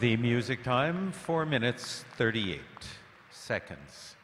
The music time, 4 minutes 38 seconds.